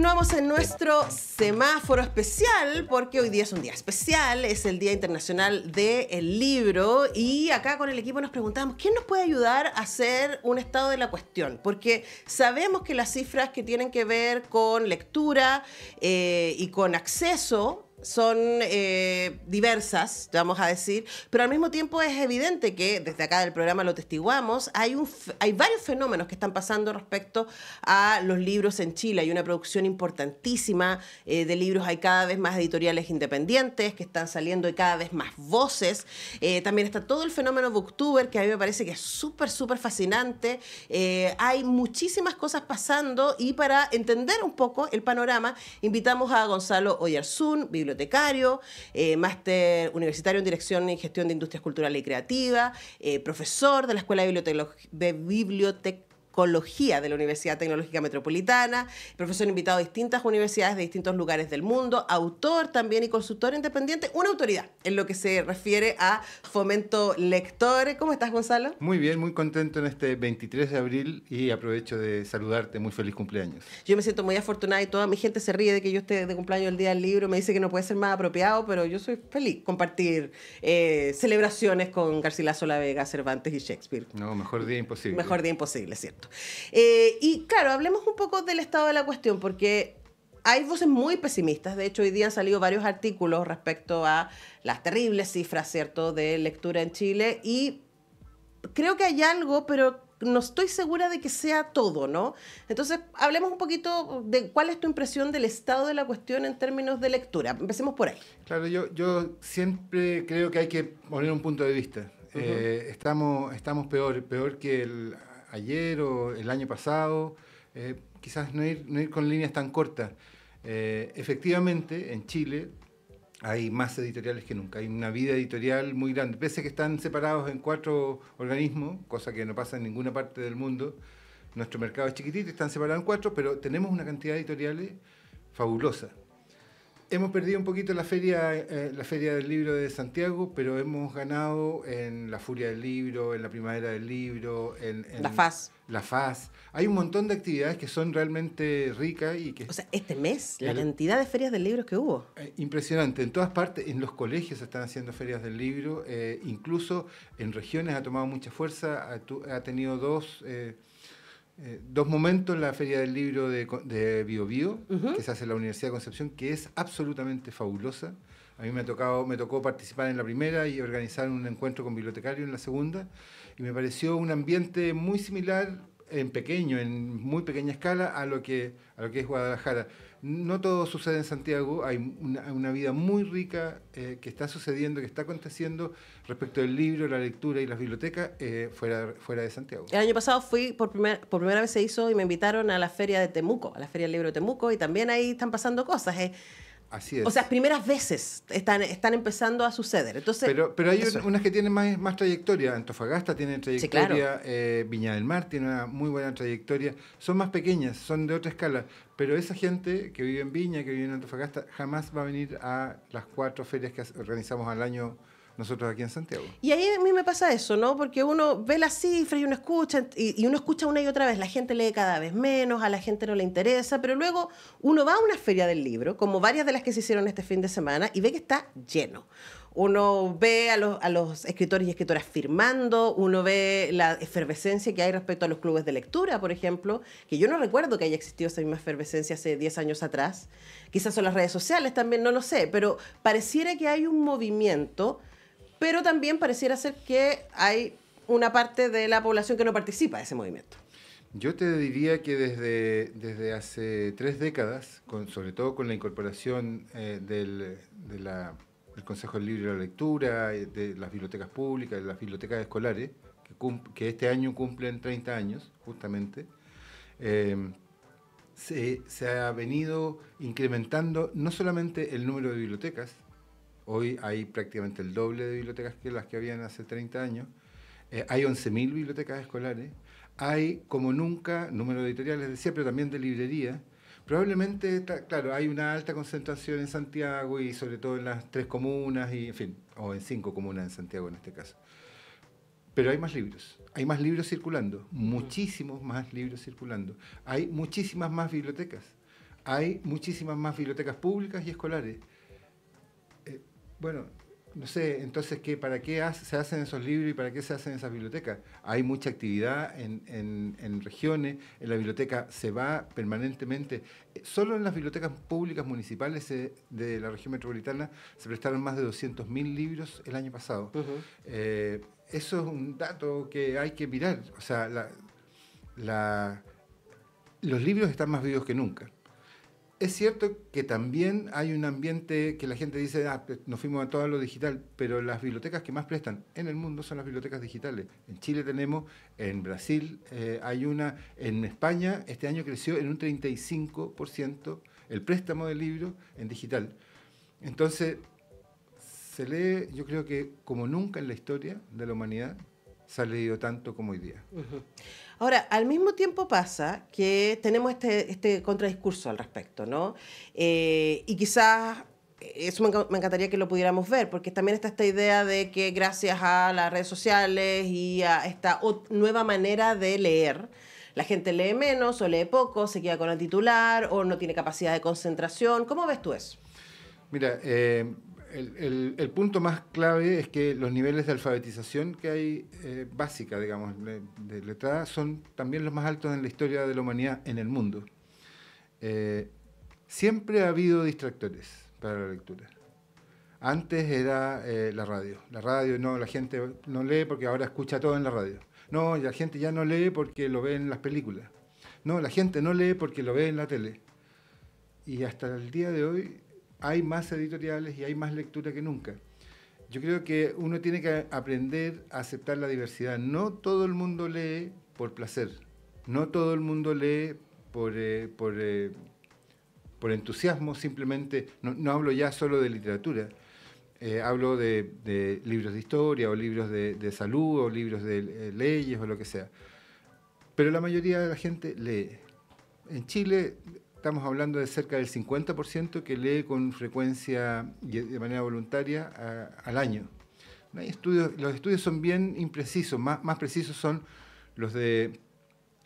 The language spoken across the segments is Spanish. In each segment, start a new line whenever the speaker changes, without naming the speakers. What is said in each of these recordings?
Continuamos en nuestro semáforo especial porque hoy día es un día especial, es el Día Internacional del Libro y acá con el equipo nos preguntamos, ¿quién nos puede ayudar a hacer un estado de la cuestión? Porque sabemos que las cifras que tienen que ver con lectura eh, y con acceso son eh, diversas, vamos a decir, pero al mismo tiempo es evidente que desde acá del programa lo testiguamos, hay, hay varios fenómenos que están pasando respecto a los libros en Chile. Hay una producción importantísima eh, de libros, hay cada vez más editoriales independientes que están saliendo y cada vez más voces. Eh, también está todo el fenómeno Booktuber, que a mí me parece que es súper, súper fascinante. hay muchísimas cosas pasando y para entender un poco el panorama, invitamos a Gonzalo Oyarzún, bibliotecario bibliotecario, eh, máster universitario en Dirección y Gestión de Industrias Culturales y Creativas, eh, profesor de la Escuela de Bibliotecología de la Universidad Tecnológica Metropolitana, profesor invitado a distintas universidades de distintos lugares del mundo, autor también y consultor independiente, una autoridad en lo que se refiere a fomento lector. ¿Cómo estás, Gonzalo?
Muy bien, muy contento en este 23 de abril y aprovecho de saludarte. Muy feliz cumpleaños.
Yo me siento muy afortunada y toda mi gente se ríe de que yo esté de cumpleaños el día del libro. Me dice que no puede ser más apropiado, pero yo soy feliz compartir eh, celebraciones con Garcilaso La Vega, Cervantes y Shakespeare.
No, mejor día imposible.
Mejor día imposible, ¿cierto? Eh, y claro, hablemos un poco del estado de la cuestión, porque hay voces muy pesimistas. De hecho, hoy día han salido varios artículos respecto a las terribles cifras, ¿cierto?, de lectura en Chile. Y creo que hay algo, pero no estoy segura de que sea todo, ¿no? Entonces, hablemos un poquito de cuál es tu impresión del estado de la cuestión en términos de lectura. Empecemos por ahí.
Claro, yo, yo siempre creo que hay que poner un punto de vista. Eh, estamos, estamos peor, peor que el ayer o el año pasado, eh, quizás no ir, no ir con líneas tan cortas. Eh, efectivamente, en Chile hay más editoriales que nunca, hay una vida editorial muy grande, pese a que están separados en cuatro organismos, cosa que no pasa en ninguna parte del mundo. Nuestro mercado es chiquitito, están separados en cuatro, pero tenemos una cantidad de editoriales fabulosa. Hemos perdido un poquito la feria, eh, la feria del libro de Santiago, pero hemos ganado en la Furia del Libro, en la Primavera del Libro, en,
la FAS.
La FAS. Hay un montón de actividades que son realmente ricas y que...
O sea, este mes, la cantidad de ferias del libro que hubo.
Eh, impresionante. En todas partes, en los colegios se están haciendo ferias del libro, eh, incluso en regiones ha tomado mucha fuerza, ha, tenido dos... Eh, dos momentos en la Feria del Libro de, de Bio, Bio que se hace en la Universidad de Concepción, que es absolutamente fabulosa. A mí me, ha tocado, me tocó participar en la primera y organizar un encuentro con bibliotecarios en la segunda, y me pareció un ambiente muy similar, en pequeño, en muy pequeña escala, a lo que, a lo que es Guadalajara no todo sucede en Santiago, hay una, vida muy rica eh, que está sucediendo, que está aconteciendo respecto del libro, la lectura y las bibliotecas eh, fuera, de Santiago.
El año pasado fui, por, por primera vez se hizo y me invitaron a la feria de Temuco, a la feria del libro de Temuco, y también ahí están pasando cosas. Eh.
Así es.
O sea, primeras veces están, están empezando a suceder. Entonces,
pero, pero hay unas que tienen más, más trayectoria. Antofagasta tiene trayectoria, eh, Viña del Mar tiene una muy buena trayectoria. Son más pequeñas, son de otra escala. Pero esa gente que vive en Viña, que vive en Antofagasta, jamás va a venir a las cuatro ferias que organizamos al año nosotros aquí en Santiago.
Y ahí a mí me pasa eso, ¿no? Porque uno ve las cifras y uno escucha, y, uno escucha una y otra vez, la gente lee cada vez menos, a la gente no le interesa, pero luego uno va a una feria del libro, como varias de las que se hicieron este fin de semana, y ve que está lleno. Uno ve a los, a los escritores y escritoras firmando, uno ve la efervescencia que hay respecto a los clubes de lectura, por ejemplo, que yo no recuerdo que haya existido esa misma efervescencia hace 10 años atrás. Quizás son las redes sociales también, no lo sé, pero pareciera que hay un movimiento pero también pareciera ser que hay una parte de la población que no participa de ese movimiento.
Yo te diría que desde, desde hace tres décadas, sobre todo con la incorporación eh, del, Consejo del Libro y la Lectura, eh, de las bibliotecas públicas, de las bibliotecas escolares, que, este año cumplen 30 años, justamente, eh, se, ha venido incrementando no solamente el número de bibliotecas, Hoy hay prácticamente el doble de bibliotecas que las que habían hace 30 años. Eh, hay 11.000 bibliotecas escolares. Hay, como nunca, número de editoriales, decía, pero también de librerías. Probablemente, claro, hay una alta concentración en Santiago y sobre todo en las tres comunas, y, en fin, o en cinco comunas en Santiago en este caso. Pero hay más libros, hay más libros circulando, muchísimos más libros circulando. Hay muchísimas más bibliotecas hay muchísimas más bibliotecas públicas y escolares. Eh, bueno, no sé, entonces, ¿qué, ¿para qué se hacen esos libros y para qué se hacen esas bibliotecas? Hay mucha actividad en, en, regiones, en la biblioteca se va permanentemente. Solo en las bibliotecas públicas municipales de la región metropolitana se prestaron más de 200.000 libros el año pasado. Eh, eso es un dato que hay que mirar. O sea, la, los libros están más vivos que nunca es cierto que también hay un ambiente que la gente dice, ah, pues, nos fuimos a todo lo digital, pero las bibliotecas que más prestan en el mundo son las bibliotecas digitales. En Chile tenemos, en Brasil eh, hay una, en España este año creció en un 35% el préstamo de libros en digital. Entonces, se lee, yo creo que como nunca en la historia de la humanidad, se ha leído tanto como hoy día.
Ahora, al mismo tiempo pasa que tenemos este, este contradiscurso al respecto, ¿no? Eh, y quizás eso me, encantaría que lo pudiéramos ver, porque también está esta idea de que gracias a las redes sociales y a esta nueva manera de leer, la gente lee menos o lee poco, se queda con el titular o no tiene capacidad de concentración. ¿Cómo ves tú eso?
Mira, eh, el, punto más clave es que los niveles de alfabetización que hay eh, básica, digamos, de, letrada, son también los más altos en la historia de la humanidad en el mundo. Eh, siempre ha habido distractores para la lectura. Antes era eh, la radio. La radio, no, la gente no lee porque ahora escucha todo en la radio. No, la gente ya no lee porque lo ve en las películas. No, la gente no lee porque lo ve en la tele. Y hasta el día de hoy hay más editoriales y hay más lectura que nunca. Yo creo que uno tiene que aprender a aceptar la diversidad. No todo el mundo lee por placer, no todo el mundo lee por, eh, por, eh, por, entusiasmo, simplemente, no, hablo ya solo de literatura, eh, hablo de, libros de historia o libros de, de salud o libros de leyes o lo que sea. Pero la mayoría de la gente lee. En Chile estamos hablando de cerca del 50% que lee con frecuencia y de manera voluntaria al año. hay estudios, los estudios son bien imprecisos, más, más precisos son los de,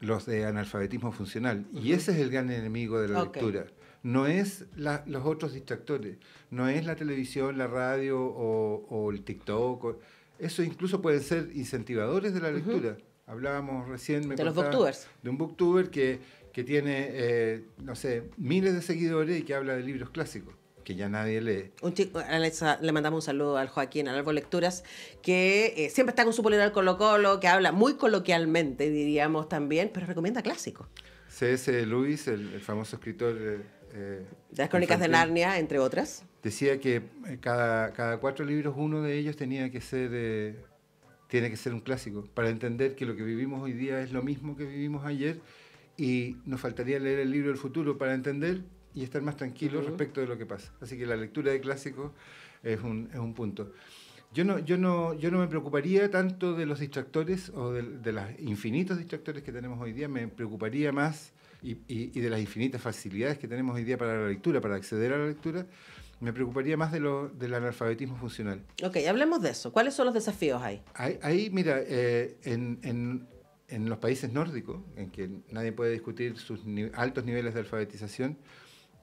los de analfabetismo funcional. Y ese es el gran enemigo de la lectura. No es los otros distractores, no es la televisión, la radio o, el TikTok. eso incluso pueden ser incentivadores de la lectura. Hablábamos recién
de los booktubers.
De un booktuber que que tiene, eh, no sé, miles de seguidores y que habla de libros clásicos que ya nadie lee.
Un chico, le mandamos un saludo al Joaquín, al Árbol Lecturas, que eh, siempre está con su polera al Colo Colo, que habla muy coloquialmente, diríamos también, pero recomienda clásicos.
C.S. Lewis, el, famoso escritor...
Eh, de las crónicas de Narnia, entre otras.
Decía que cada, cada cuatro libros, uno de ellos tenía que ser... tiene que ser un clásico, para entender que lo que vivimos hoy día es lo mismo que vivimos ayer y nos faltaría leer el libro del futuro para entender y estar más tranquilos respecto de lo que pasa. Así que la lectura de clásicos es un, es un punto. Yo no, yo, no, yo no me preocuparía tanto de los distractores o de, de los infinitos distractores que tenemos hoy día, me preocuparía más y, y, de las infinitas facilidades que tenemos hoy día para la lectura, para acceder a la lectura, me preocuparía más de lo, del analfabetismo funcional.
Ok, hablemos de eso. ¿Cuáles son los desafíos ahí?
Ahí, mira, eh, en, en en los países nórdicos, en que nadie puede discutir sus altos niveles de alfabetización,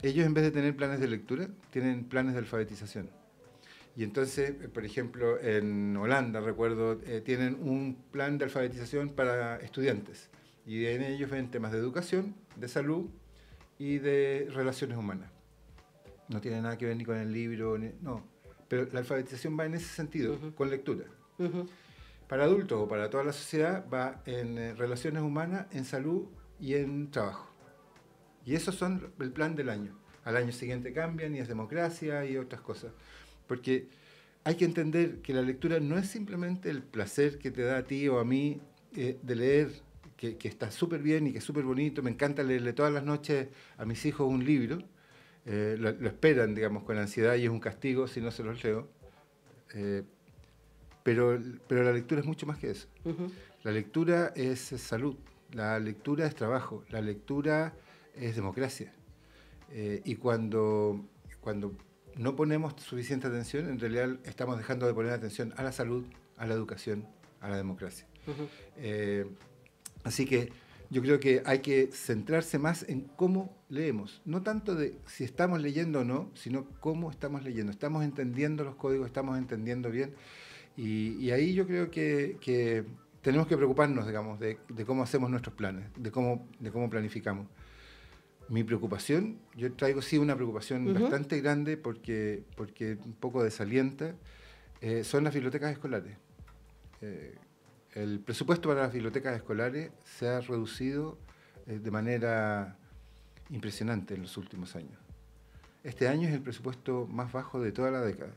ellos en vez de tener planes de lectura, tienen planes de alfabetización. Y entonces, eh, por ejemplo, en Holanda, recuerdo, eh, tienen un plan de alfabetización para estudiantes. Y en ellos ven temas de educación, de salud y de relaciones humanas. No tiene nada que ver ni con el libro, no. Pero la alfabetización va en ese sentido, con lectura para adultos o para toda la sociedad va en eh, relaciones humanas, en salud y en trabajo. Y esos son el plan del año. Al año siguiente cambian y es democracia y otras cosas. Porque hay que entender que la lectura no es simplemente el placer que te da a ti o a mí eh, de leer, que, está súper bien y que es súper bonito. Me encanta leerle todas las noches a mis hijos un libro. Eh, lo, esperan, digamos, con ansiedad y es un castigo si no se los leo. Pero, pero la lectura es mucho más que eso. La lectura es salud, la lectura es trabajo, la lectura es democracia. Eh, y cuando, cuando no ponemos suficiente atención, en realidad estamos dejando de poner atención a la salud, a la educación, a la democracia. Eh, así que yo creo que hay que centrarse más en cómo leemos, no tanto de si estamos leyendo o no, sino cómo estamos leyendo. Estamos entendiendo los códigos, estamos entendiendo bien. Y, ahí yo creo que, tenemos que preocuparnos, digamos, de, cómo hacemos nuestros planes, de cómo, de cómo planificamos. Mi preocupación, yo traigo sí una preocupación bastante grande porque, porque un poco desalienta, eh, son las bibliotecas escolares. Eh, el presupuesto para las bibliotecas escolares se ha reducido eh, de manera impresionante en los últimos años. Este año es el presupuesto más bajo de toda la década.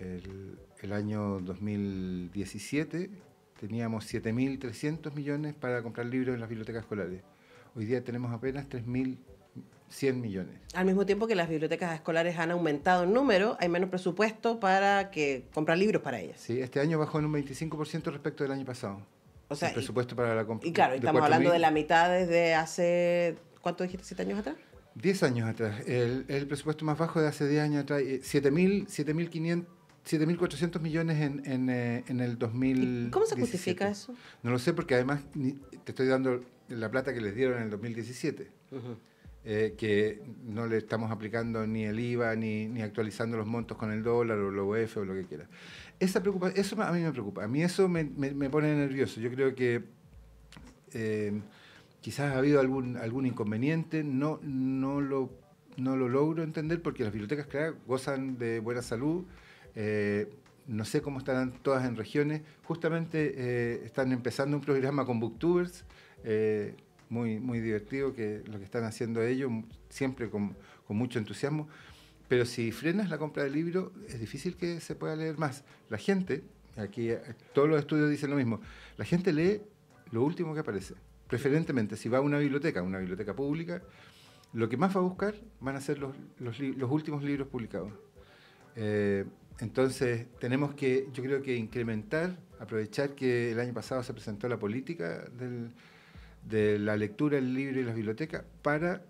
El, el año 2017 teníamos 7.300 millones para comprar libros en las bibliotecas escolares. Hoy día tenemos apenas 3.000 100 millones.
Al mismo tiempo que las bibliotecas escolares han aumentado en número, hay menos presupuesto para que comprar libros para ellas.
Sí, este año bajó en un 25% respecto del año pasado.
O sea,
el presupuesto para la compra.
Y claro, estamos hablando de la mitad desde hace, ¿cuánto dijiste? ¿Siete años atrás?
10 años atrás. El, el, presupuesto más bajo de hace 10 años atrás. 7.500 eh, 7.400 millones en, en, eh, en el 2000.
¿Cómo se justifica eso?
No lo sé porque además te estoy dando la plata que les dieron en el 2017. Eh, que no le estamos aplicando ni el IVA ni, ni, actualizando los montos con el dólar o el OEF o lo que quiera. Esa preocupa, eso a mí me preocupa, a mí eso me, me, pone nervioso. Yo creo que eh, quizás ha habido algún, algún inconveniente, no, no, lo, no lo logro entender porque las bibliotecas claro, gozan de buena salud. Eh, no sé cómo estarán todas en regiones. Justamente están empezando un programa con Booktubers muy, muy divertido que lo que están haciendo ellos, siempre con, mucho entusiasmo. Pero si frenas la compra de libros, es difícil que se pueda leer más. La gente, aquí eh, todos los estudios dicen lo mismo, la gente lee lo último que aparece. Preferentemente, si va a una biblioteca, una biblioteca pública, lo que más va a buscar van a ser los, últimos libros publicados. Eh, entonces, tenemos que, yo creo que incrementar, aprovechar que el año pasado se presentó la política del, de la lectura, el libro y las bibliotecas para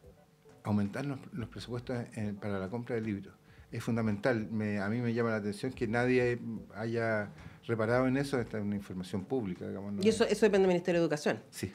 aumentar los, presupuestos para la compra de libros. Es fundamental. a mí me llama la atención que nadie haya reparado en eso. Esta es una información pública.
y eso, eso depende del Ministerio de Educación.
Sí.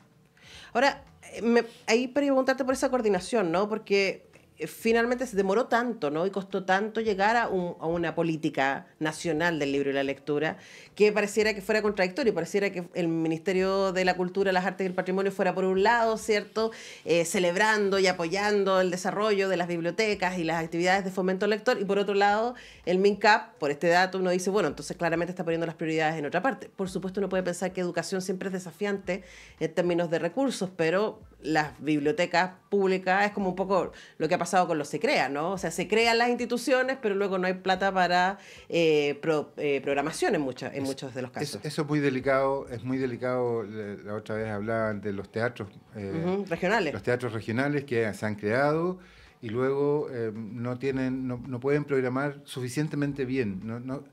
Ahora, eh, me, ahí preguntarte por esa coordinación, ¿no? Porque finalmente se demoró tanto, ¿no? Y costó tanto llegar a, una política nacional del libro y la lectura que pareciera que fuera contradictorio, pareciera que el Ministerio de la Cultura, las Artes y el Patrimonio fuera por un lado, ¿cierto? Eh, celebrando y apoyando el desarrollo de las bibliotecas y las actividades de fomento lector, y por otro lado, el MINCAP, por este dato, uno dice, bueno, entonces claramente está poniendo las prioridades en otra parte. Por supuesto, uno puede pensar que educación siempre es desafiante en términos de recursos, pero las bibliotecas públicas es como un poco lo que ha pasado con los se crea, ¿no? O sea, se crean las instituciones, pero luego no hay plata para eh, eh, programación en, muchas, en muchos de los casos.
eso es muy delicado, es muy delicado. La otra vez hablaban de los teatros
eh, regionales.
Los teatros regionales que se han creado y luego no tienen, no, no, pueden programar suficientemente bien. No, no,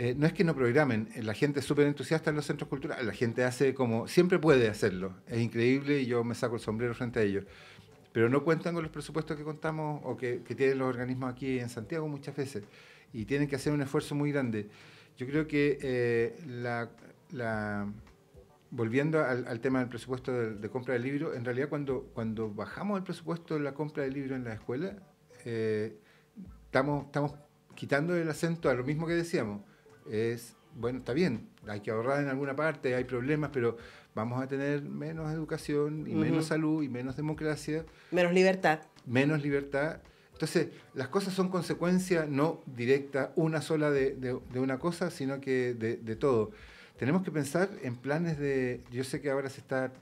eh, no es que no programen, la gente es súper entusiasta en los centros culturales, la gente hace como, siempre puede hacerlo, es increíble y yo me saco el sombrero frente a ellos, pero no cuentan con los presupuestos que contamos o que, tienen los organismos aquí en Santiago muchas veces y tienen que hacer un esfuerzo muy grande. Yo creo que eh, volviendo al, tema del presupuesto de, compra de libros, en realidad cuando, bajamos el presupuesto de la compra de libros en la escuela, eh, estamos quitando el acento a lo mismo que decíamos es, bueno, está bien, hay que ahorrar en alguna parte, hay problemas, pero vamos a tener menos educación y menos salud y menos democracia.
Menos libertad.
Menos libertad. Entonces, las cosas son consecuencia no directa, una sola de, de, una cosa, sino que de, de, todo. Tenemos que pensar en planes de... Yo sé que ahora se está,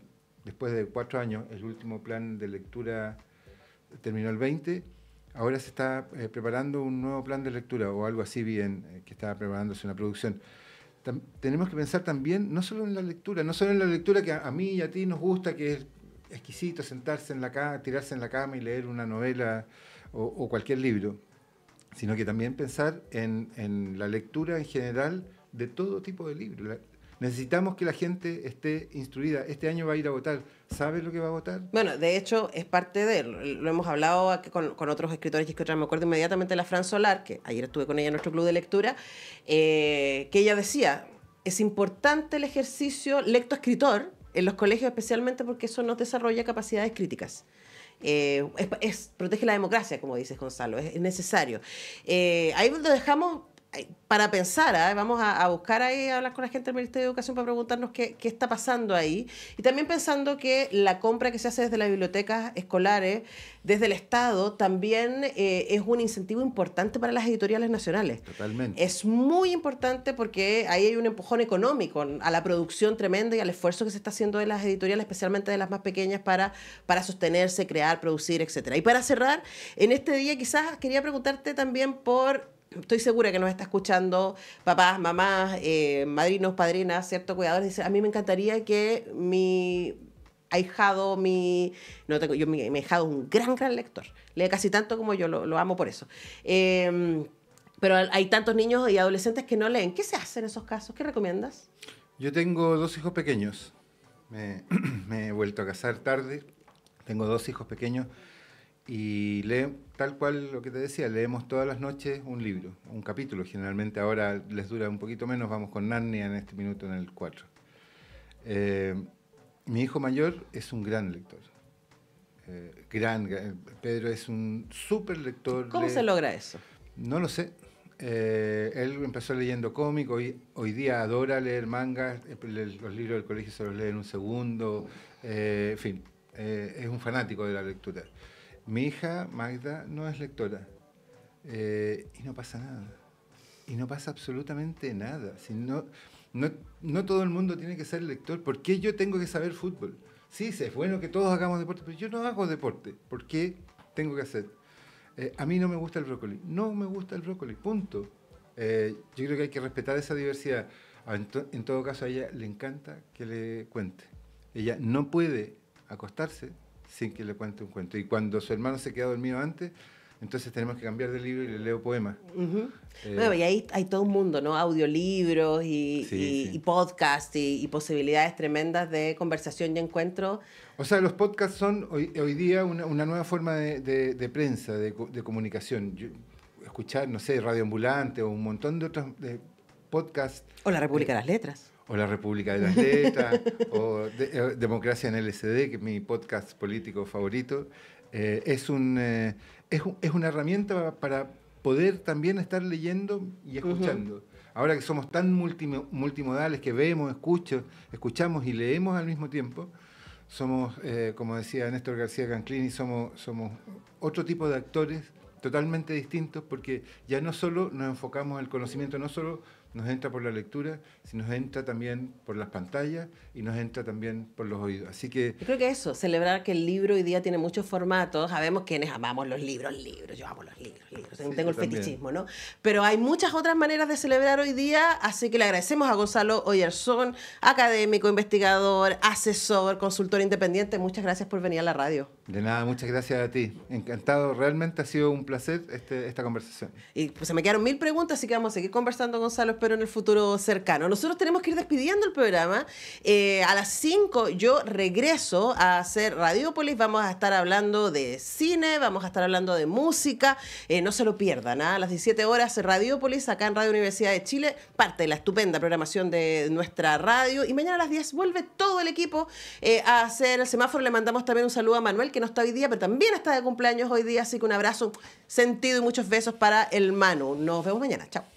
después de cuatro años, el último plan de lectura terminó el 20, ahora se está eh, preparando un nuevo plan de lectura o algo así bien, eh, que está preparándose una producción. tenemos que pensar también, no solo en la lectura, no solo en la lectura que a, mí y a ti nos gusta, que es exquisito sentarse en la cama, tirarse en la cama y leer una novela o, cualquier libro, sino que también pensar en, en, la lectura en general de todo tipo de libros. Necesitamos que la gente esté instruida. Este año va a ir a votar. ¿Sabe lo que va a votar?
Bueno, de hecho, es parte de Lo hemos hablado con, con otros escritores y escritoras. Me acuerdo inmediatamente de la Fran Solar, que ayer estuve con ella en nuestro club de lectura, eh, que ella decía, es importante el ejercicio lecto-escritor en los colegios especialmente porque eso nos desarrolla capacidades críticas. Eh, es, protege la democracia, como dices Gonzalo, es, necesario. Eh, ahí lo dejamos para pensar, ¿eh? vamos a, buscar ahí, a hablar con la gente del Ministerio de Educación para preguntarnos qué, qué, está pasando ahí. Y también pensando que la compra que se hace desde las bibliotecas escolares, desde el Estado, también eh, es un incentivo importante para las editoriales nacionales.
Totalmente.
Es muy importante porque ahí hay un empujón económico a la producción tremenda y al esfuerzo que se está haciendo de las editoriales, especialmente de las más pequeñas, para, para sostenerse, crear, producir, etc. Y para cerrar, en este día quizás quería preguntarte también por estoy segura que nos está escuchando papás, mamás, eh, madrinos, padrinas, ¿cierto? Cuidadores. Dice, a mí me encantaría que mi ahijado, mi... No tengo, yo, mi, ahijado es un gran, gran lector. Lee casi tanto como yo, lo, amo por eso. Em, pero hay tantos niños y adolescentes que no leen. ¿Qué se hace en esos casos? ¿Qué recomiendas?
Yo tengo dos hijos pequeños. Me, he vuelto a casar tarde. Tengo dos hijos pequeños y lee, tal cual lo que te decía, leemos todas las noches un libro, un capítulo. Generalmente ahora les dura un poquito menos, vamos con Narnia en este minuto en el 4. Eh, mi hijo mayor es un gran lector. Eh, gran, Pedro es un súper lector.
¿Cómo se logra eso?
No lo sé. Eh, él empezó leyendo cómic, hoy, hoy día adora leer mangas, los libros del colegio se los lee en un segundo, en fin, es un fanático de la lectura. Mi hija Magda no es lectora eh, y no pasa nada. Y no pasa absolutamente nada. Si no, no, todo el mundo tiene que ser lector. ¿Por qué yo tengo que saber fútbol? Sí, es bueno que todos hagamos deporte, pero yo no hago deporte. ¿Por qué tengo que hacer? Eh, a mí no me gusta el brócoli. No me gusta el brócoli, punto. Eh, yo creo que hay que respetar esa diversidad. Ah, en todo caso, a ella le encanta que le cuente. Ella no puede acostarse sin que le cuente un cuento. Y cuando su hermano se queda dormido antes, entonces tenemos que cambiar de libro y le leo poemas.
Eh, bueno, y ahí hay todo un mundo, ¿no? Audiolibros y, y, podcast y, posibilidades tremendas de conversación y encuentro.
O sea, los podcasts son hoy, hoy día una, una, nueva forma de, de, prensa, de, de comunicación. escuchar, no sé, Radio Ambulante o un montón de otros podcasts.
O la República de las Letras
o La República de las Letras, o eh, Democracia en LSD, que es mi podcast político favorito, eh, es, un, eh, es, es, una herramienta para poder también estar leyendo y escuchando. Ahora que somos tan multimodales que vemos, escucho, escuchamos y leemos al mismo tiempo, somos, como decía Néstor García Canclini, somos, somos otro tipo de actores totalmente distintos porque ya no solo nos enfocamos en el conocimiento, no solo nos entra por la lectura, sino nos entra también por las pantallas y nos entra también por los oídos. Así que...
Yo creo que eso, celebrar que el libro hoy día tiene muchos formatos, sabemos quienes amamos los libros, libros, yo amo los libros, libros, tengo el fetichismo, ¿no? Pero hay muchas otras maneras de celebrar hoy día, así que le agradecemos a Gonzalo Oyerson, académico, investigador, asesor, consultor independiente, muchas gracias por venir a la radio.
De nada, muchas gracias a ti. Encantado, realmente ha sido un placer este, esta conversación.
Y pues se me quedaron mil preguntas, así que vamos a seguir conversando, Gonzalo, espero en el futuro cercano. Nosotros tenemos que ir despidiendo el programa. Eh, a las 5 yo regreso a hacer Radiopolis, vamos a estar hablando de cine, vamos a estar hablando de música, eh, no se lo pierdan, ¿ah? a las 17 horas Radiopolis, acá en Radio Universidad de Chile, parte de la estupenda programación de nuestra radio, y mañana a las 10 vuelve todo el equipo eh, a hacer el semáforo, le mandamos también un saludo a Manuel, que no está hoy día, pero también está de cumpleaños hoy día, así que un abrazo sentido y muchos besos para el Manu. Nos vemos mañana. Chao.